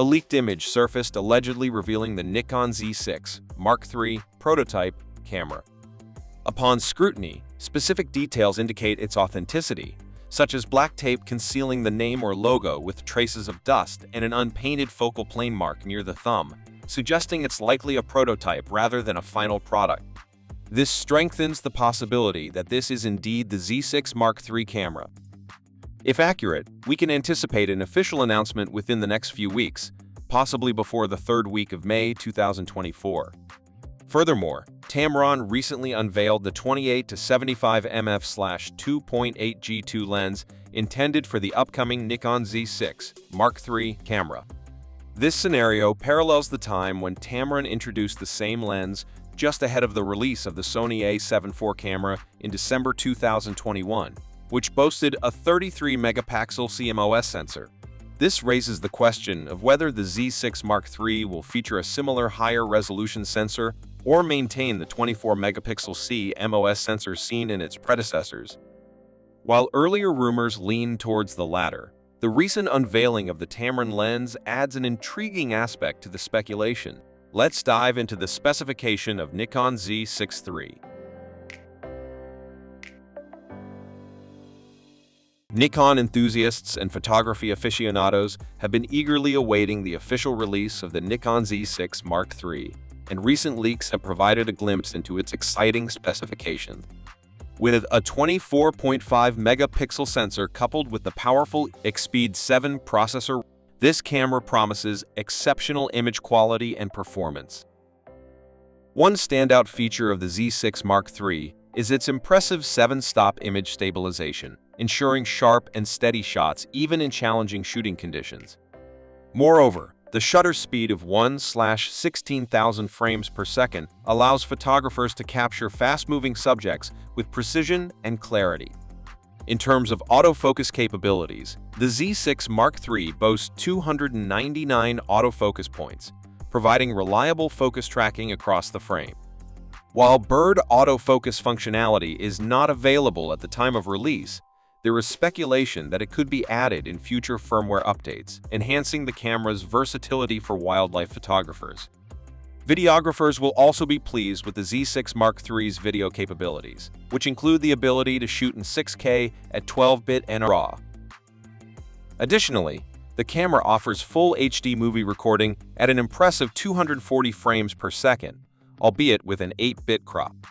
A leaked image surfaced allegedly revealing the Nikon Z6 Mark III prototype camera. Upon scrutiny, specific details indicate its authenticity, such as black tape concealing the name or logo with traces of dust and an unpainted focal plane mark near the thumb, suggesting it's likely a prototype rather than a final product. This strengthens the possibility that this is indeed the Z6 Mark III camera. If accurate, we can anticipate an official announcement within the next few weeks, possibly before the third week of May 2024. Furthermore, Tamron recently unveiled the 28-75 mm/2.8 G2 lens intended for the upcoming Nikon Z6 Mark III camera. This scenario parallels the time when Tamron introduced the same lens just ahead of the release of the Sony a7 IV camera in December 2021, which boasted a 33-megapixel CMOS sensor. This raises the question of whether the Z6 Mark III will feature a similar higher resolution sensor or maintain the 24-megapixel CMOS sensor seen in its predecessors. While earlier rumors lean towards the latter, the recent unveiling of the Tamron lens adds an intriguing aspect to the speculation. Let's dive into the specification of Nikon Z6 III. Nikon enthusiasts and photography aficionados have been eagerly awaiting the official release of the Nikon Z6 Mark III, and recent leaks have provided a glimpse into its exciting specifications. With a 24.5 megapixel sensor coupled with the powerful EXPEED 7 processor, this camera promises exceptional image quality and performance. One standout feature of the Z6 Mark III is its impressive 7-stop image stabilization, ensuring sharp and steady shots even in challenging shooting conditions. Moreover, the shutter speed of 1-16,000 frames per second allows photographers to capture fast-moving subjects with precision and clarity. In terms of autofocus capabilities, the Z6 Mark III boasts 299 autofocus points, providing reliable focus tracking across the frame. While bird autofocus functionality is not available at the time of release, there is speculation that it could be added in future firmware updates, enhancing the camera's versatility for wildlife photographers. Videographers will also be pleased with the Z6 Mark III's video capabilities, which include the ability to shoot in 6K at 12-bit and RAW. Additionally, the camera offers full HD movie recording at an impressive 240 frames per second, albeit with an 8-bit crop.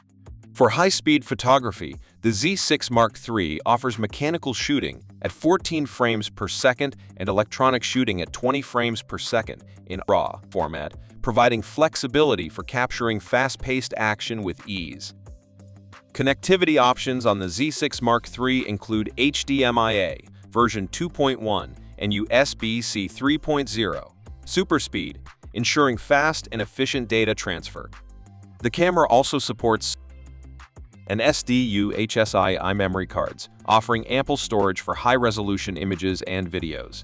For high-speed photography, the Z6 Mark III offers mechanical shooting at 14 frames per second and electronic shooting at 20 frames per second in RAW format, providing flexibility for capturing fast-paced action with ease. Connectivity options on the Z6 Mark III include HDMI-A version 2.1 and USB-C 3.0, SuperSpeed, ensuring fast and efficient data transfer. The camera also supports and SD UHS-II memory cards, offering ample storage for high-resolution images and videos.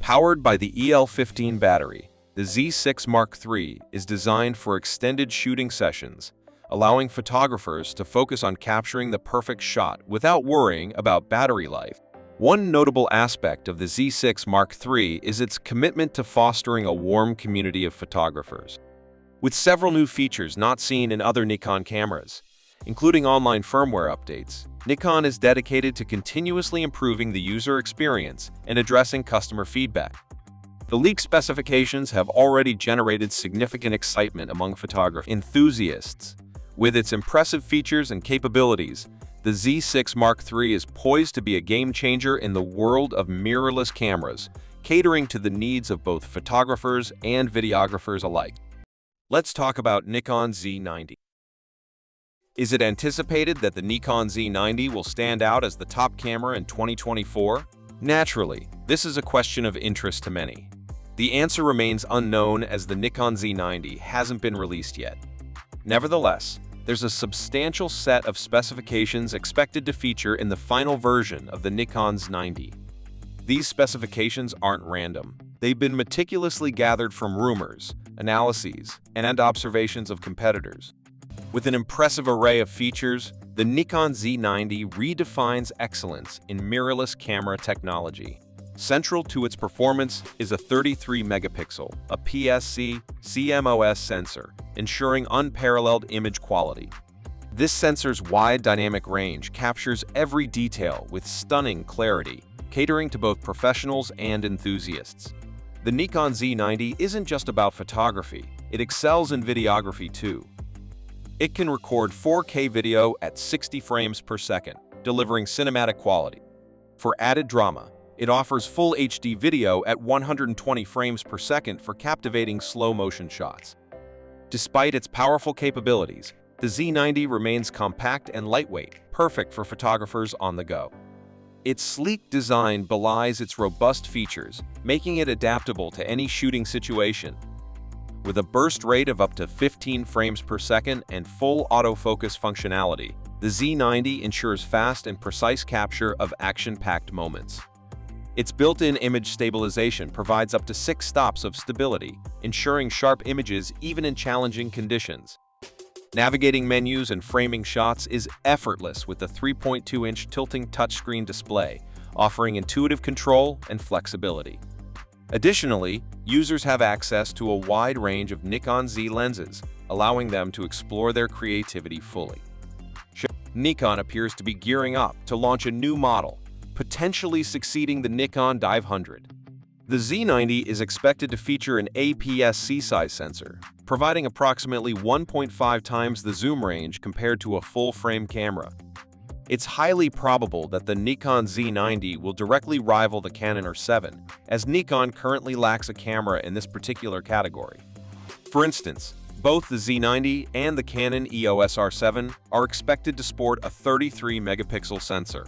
Powered by the EL15 battery, the Z6 Mark III is designed for extended shooting sessions, allowing photographers to focus on capturing the perfect shot without worrying about battery life. One notable aspect of the Z6 Mark III is its commitment to fostering a warm community of photographers. With several new features not seen in other Nikon cameras, including online firmware updates, Nikon is dedicated to continuously improving the user experience and addressing customer feedback. The leaked specifications have already generated significant excitement among photography enthusiasts. With its impressive features and capabilities, the Z6 Mark III is poised to be a game-changer in the world of mirrorless cameras, catering to the needs of both photographers and videographers alike. Let's talk about Nikon Z90. Is it anticipated that the Nikon Z90 will stand out as the top camera in 2024? Naturally, this is a question of interest to many. The answer remains unknown as the Nikon Z90 hasn't been released yet. Nevertheless, there's a substantial set of specifications expected to feature in the final version of the Nikon Z90. These specifications aren't random. They've been meticulously gathered from rumors, analyses, and observations of competitors. With an impressive array of features, the Nikon Z90 redefines excellence in mirrorless camera technology. Central to its performance is a 33-megapixel, APS-C CMOS sensor, ensuring unparalleled image quality. This sensor's wide dynamic range captures every detail with stunning clarity, catering to both professionals and enthusiasts. The Nikon Z90 isn't just about photography, it excels in videography too. It can record 4K video at 60 frames per second, delivering cinematic quality. For added drama, it offers full HD video at 120 frames per second for captivating slow-motion shots. Despite its powerful capabilities, the Z90 remains compact and lightweight, perfect for photographers on the go. Its sleek design belies its robust features, making it adaptable to any shooting situation. With a burst rate of up to 15 frames per second and full autofocus functionality, the Z90 ensures fast and precise capture of action-packed moments. Its built-in image stabilization provides up to six stops of stability, ensuring sharp images even in challenging conditions. Navigating menus and framing shots is effortless with the 3.2-inch tilting touchscreen display, offering intuitive control and flexibility. Additionally, users have access to a wide range of Nikon Z lenses, allowing them to explore their creativity fully. Nikon appears to be gearing up to launch a new model, potentially succeeding the Nikon Dive 100. The Z90 is expected to feature an APS-C size sensor, providing approximately 1.5 times the zoom range compared to a full-frame camera. It's highly probable that the Nikon Z90 will directly rival the Canon R7, as Nikon currently lacks a camera in this particular category. For instance, both the Z90 and the Canon EOS R7 are expected to sport a 33-megapixel sensor,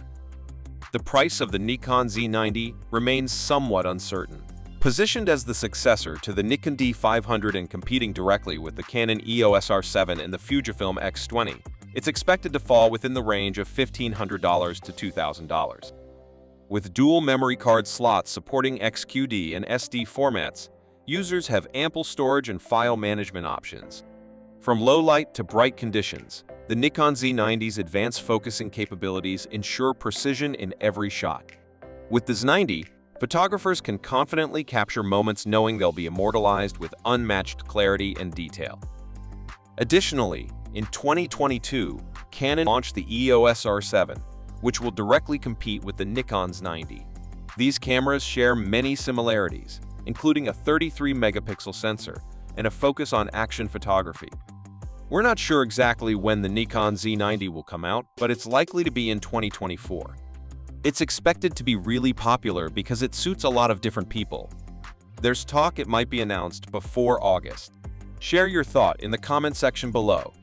the price of the Nikon Z90 remains somewhat uncertain. Positioned as the successor to the Nikon D500 and competing directly with the Canon EOS R7 and the Fujifilm X20, it's expected to fall within the range of $1,500 to $2,000. With dual memory card slots supporting XQD and SD formats, users have ample storage and file management options. From low light to bright conditions, the Nikon Z90's advanced focusing capabilities ensure precision in every shot. With the Z90, photographers can confidently capture moments knowing they'll be immortalized with unmatched clarity and detail. Additionally, in 2022, Canon launched the EOS R7, which will directly compete with the Nikon Z90. These cameras share many similarities, including a 33-megapixel sensor and a focus on action photography, we're not sure exactly when the Nikon Z90 will come out, but it's likely to be in 2024. It's expected to be really popular because it suits a lot of different people. There's talk it might be announced before August. Share your thought in the comment section below